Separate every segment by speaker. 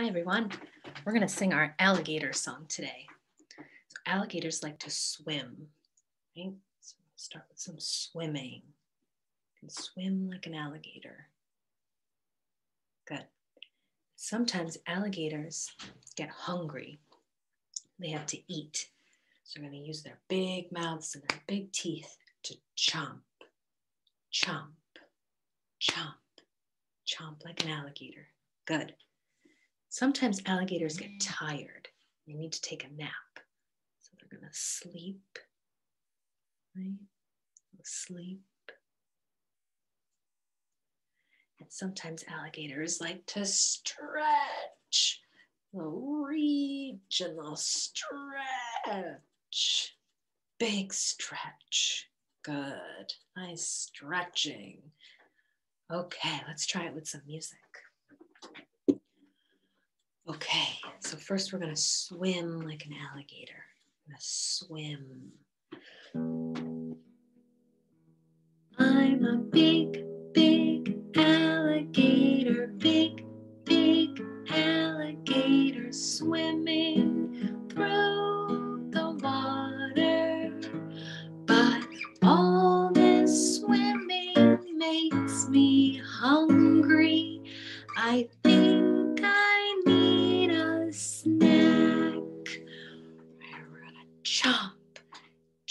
Speaker 1: Hi, everyone. We're going to sing our alligator song today. So alligators like to swim, right? So we'll start with some swimming. You can swim like an alligator. Good. Sometimes alligators get hungry. They have to eat. So they're going to use their big mouths and their big teeth to chomp, chomp, chomp, chomp like an alligator. Good. Sometimes alligators get mm. tired. They need to take a nap. So they're going to sleep, right? Sleep. And sometimes alligators like to stretch. They'll reach and they'll stretch. Big stretch. Good. Nice stretching. Okay, let's try it with some music. Okay, so first we're gonna swim like an alligator. We're gonna swim. I'm a big, big alligator, big, big alligator swimming through the water. But all this swimming makes me hungry. I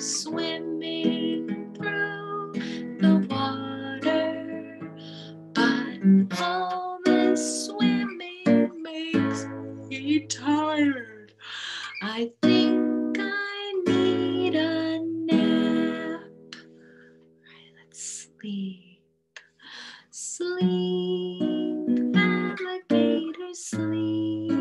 Speaker 1: swimming through the water. But all this swimming makes me tired. I think I need a nap. Right, let's sleep, sleep, alligator sleep,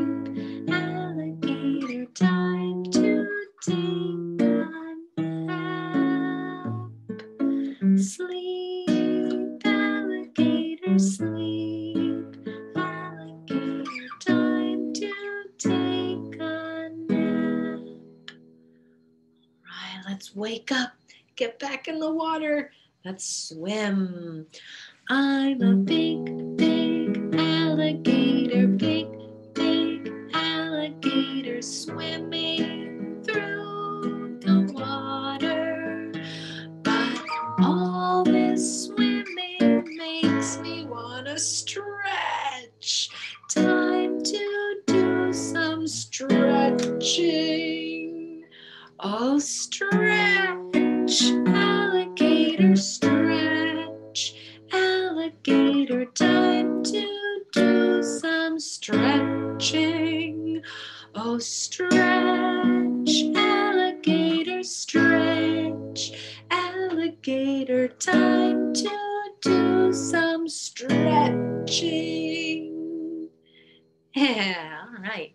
Speaker 1: Sleep, alligator sleep, alligator time to take a nap. All right, let's wake up, get back in the water. Let's swim. I'm a big, big alligator, stretching. Oh, stretch, alligator stretch, alligator time to do some stretching. Oh, stretch, alligator stretch, alligator time to do some stretching. Yeah, all right.